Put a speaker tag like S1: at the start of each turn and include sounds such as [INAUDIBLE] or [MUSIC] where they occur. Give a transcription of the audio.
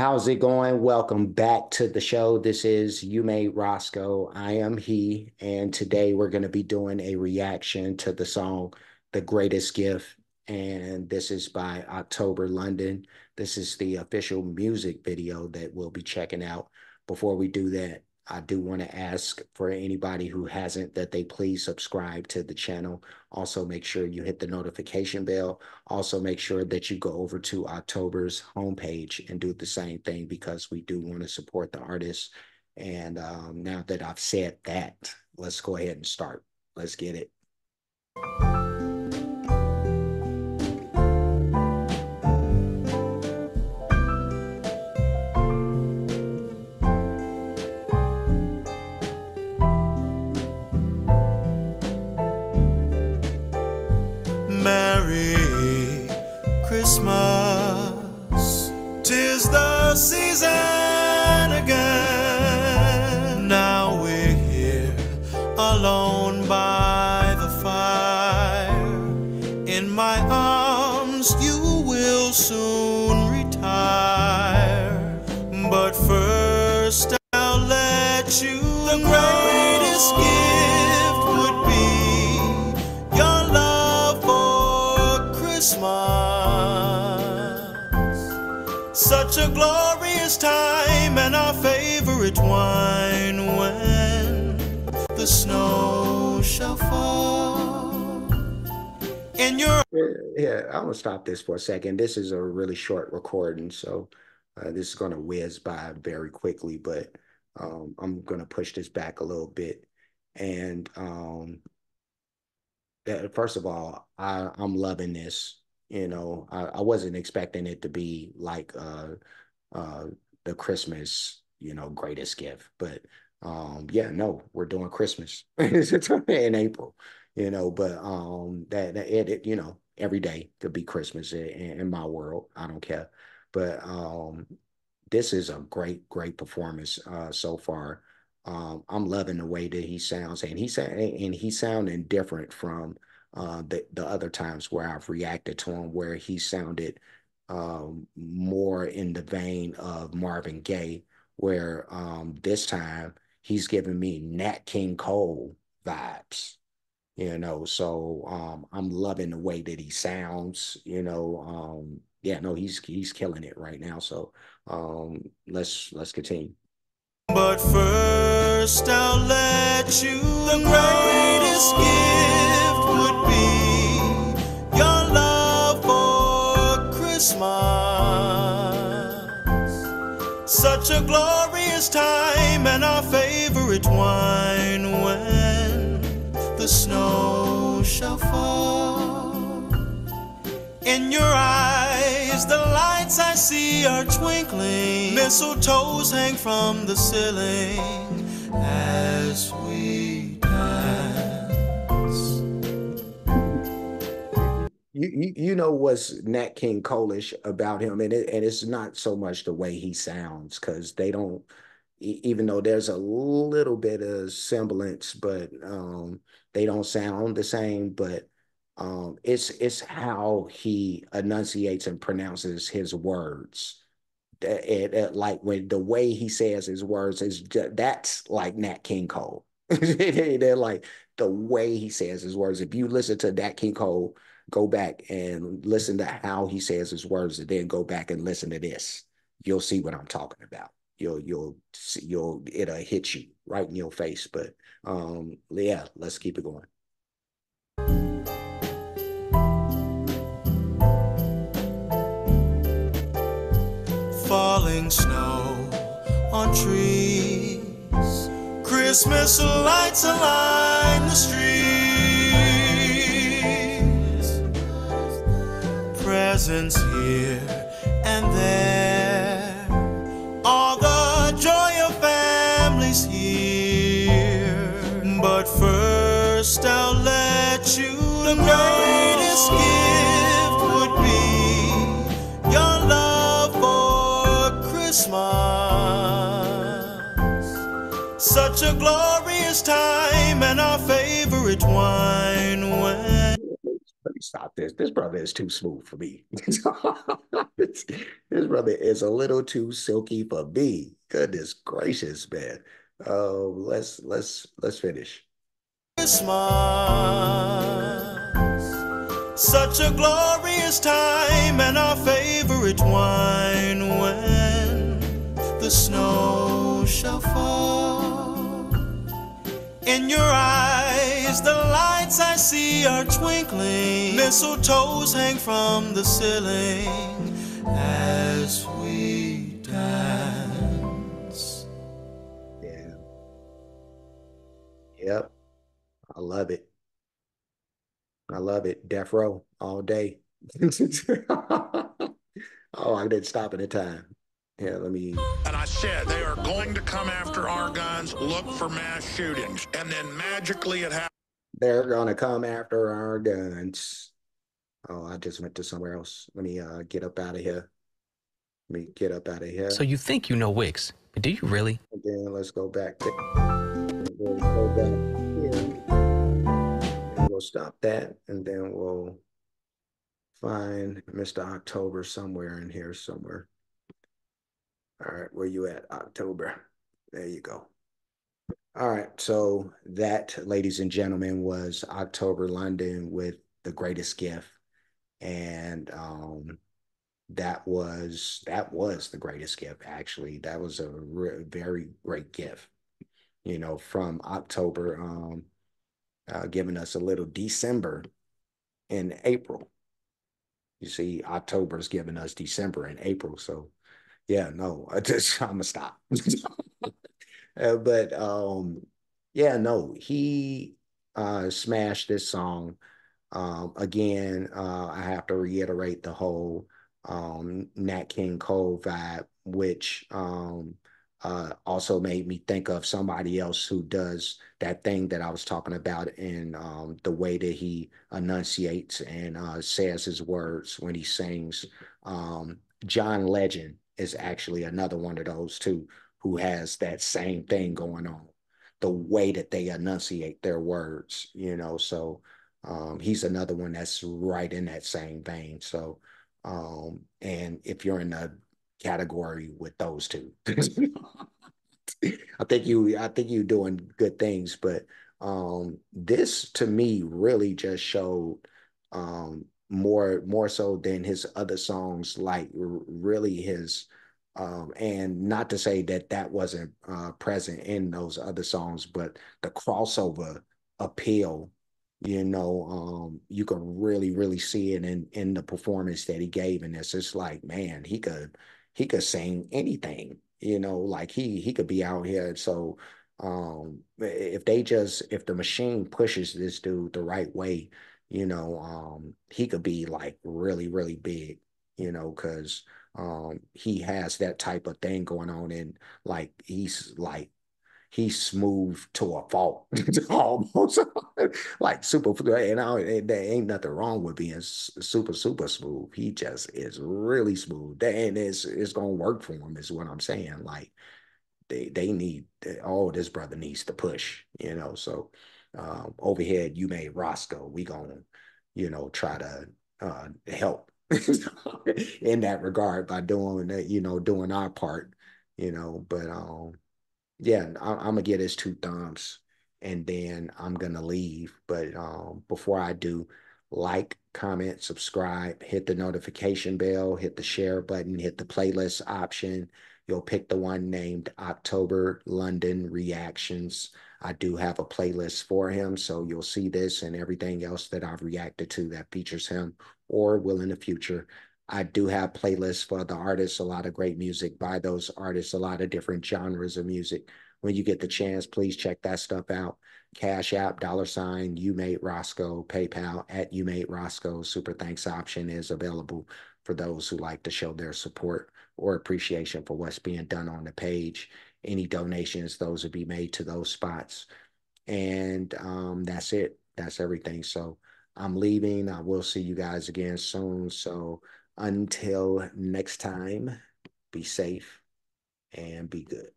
S1: How's it going? Welcome back to the show. This is You Made Roskoe. I am he, and today we're going to be doing a reaction to the song The Greatest Gift. And this is by October London. This is the official music video that we'll be checking out. Before we do that, I do want to ask for anybody who hasn't that they please subscribe to the channel. Also, make sure you hit the notification bell. Also, make sure that you go over to October's homepage and do the same thing because we do want to support the artists. And um, now that I've said that, let's go ahead and start. Let's get it.
S2: Christmas. Tis the season again. Now we're here alone by the fire. In my arms, you will soon Such a glorious time and our favorite wine when the snow shall fall. In your
S1: yeah i'm gonna stop this for a second. This is a really short recording so uh, this is gonna whiz by very quickly but um, i'm gonna push this back a little bit. And um, first of all I, i'm loving this you know, I, I wasn't expecting it to be like uh, uh, the Christmas, you know, greatest gift. But um, yeah, no, we're doing Christmas [LAUGHS] in April, you know, but um, that, that it, it, you know, every day could be Christmas in, in my world. I don't care. But um, this is a great, great performance uh, so far. Um, I'm loving the way that he sounds, and he said, and he's sounding different from uh, the, the other times where I've reacted to him, where he sounded um, more in the vein of Marvin Gaye, where um, this time he's giving me Nat King Cole vibes, you know. So um, I'm loving the way that he sounds, you know. Um, yeah, no, he's he's killing it right now. So um, let's let's continue.
S2: But first, I'll let you the greatest gift. Would be your love for Christmas. Such a glorious time and our favorite wine when the snow shall fall. In your eyes, the lights I see are twinkling. Mistletoes hang from the ceiling as we
S1: you, you know what's Nat King Cole-ish about him, and it, and it's not so much the way he sounds because they don't, even though there's a little bit of semblance, but um, they don't sound the same. But um, it's it's how he enunciates and pronounces his words. It, it, like when the way he says his words is just, that's like Nat King Cole. [LAUGHS] They're like the way he says his words. If you listen to Nat King Cole go back and listen to how he says his words and then go back and listen to this you'll see what i'm talking about you'll you'll you'll it'll hit you right in your face but um yeah let's keep it going
S2: snow on trees christmas lights align the streets presents here and there. All the joy of families here. But first, I'll let you the greatest gift Christmas. Such a glorious time and our favorite wine when
S1: stop this. This brother is too smooth for me. [LAUGHS] this brother is a little too silky for me. Goodness gracious, man. Uh, let's let's let's finish.
S2: Christmas, such a glorious time, and our favorite wine when snow shall fall. In your eyes, the lights I see are twinkling. Mistletoes hang from the ceiling as we dance.
S1: Yeah. Yep. I love it. I love it. Death row all day. [LAUGHS] oh, I didn't stop at a time. Yeah, let me.
S3: And I said they are going to come after our guns, look for mass shootings, and then magically it happens.
S1: They're gonna come after our guns. Oh, I just went to somewhere else. Let me uh, get up out of here. Let me get up out of here.
S4: So you think you know Wix, but do you really?
S1: And then let's go back. To, we'll go back here. And we'll stop that, and then we'll find Mr. October somewhere in here somewhere. All right, where you at, October? There you go. All right, so that, ladies and gentlemen, was October London with the greatest gift, and um, that was that was the greatest gift. Actually, that was a re- very great gift. You know, from October, um, uh, giving us a little December in April. You see, October is giving us December and April, so yeah, no, I [LAUGHS] just I'm gonna stop. [LAUGHS] uh, but um, yeah, no, he uh smashed this song. Um, again, uh, I have to reiterate the whole um Nat King Cole vibe, which um uh also made me think of somebody else who does that thing that I was talking about in um the way that he enunciates and uh says his words when he sings. Um John Legend is actually another one of those too who has that same thing going on the way that they enunciate their words you know? So um, he's another one that's right in that same vein. So um, and if you're in a category with those two [LAUGHS] i think you i think you're doing good things. But um, this to me really just showed um, more more so than his other songs like really his um, and not to say that that wasn't uh, present in those other songs but the crossover appeal you know um, you could really really see it in in the performance that he gave and it's just like man he could he could sing anything you know like he he could be out here. So um if they just if the machine pushes this dude the right way you know, um, he could be like really, really big, you know, because um, he has that type of thing going on, and like he's like he's smooth to a fault, [LAUGHS] almost [LAUGHS] like super. And, I, there ain't nothing wrong with being super, super smooth. He just is really smooth, and it's it's gonna work for him. Is what I'm saying. Like they they need oh this brother needs to push, you know. So um, overhead, you made Roskoe. We gonna, you know, try to uh, help [LAUGHS] in that regard by doing that, you know, doing our part, you know. But um, yeah, I, am gonna get his two thumbs, and then I'm gonna leave. But um, before I do, like, comment, subscribe, hit the notification bell, hit the share button, hit the playlist option. You'll pick the one named October London Reactions. I do have a playlist for him. So you'll see this and everything else that I've reacted to that features him or will in the future. I do have playlists for the artists, a lot of great music by those artists, a lot of different genres of music. When you get the chance, please check that stuff out. Cash App, dollar sign, you made Roskoe, PayPal at you made Roskoe. Super thanks option is available for those who like to show their support or appreciation for what's being done on the page any donations, those would be made to those spots. And um, that's it. That's everything. So I'm leaving. I will see you guys again soon. So until next time, be safe and be good.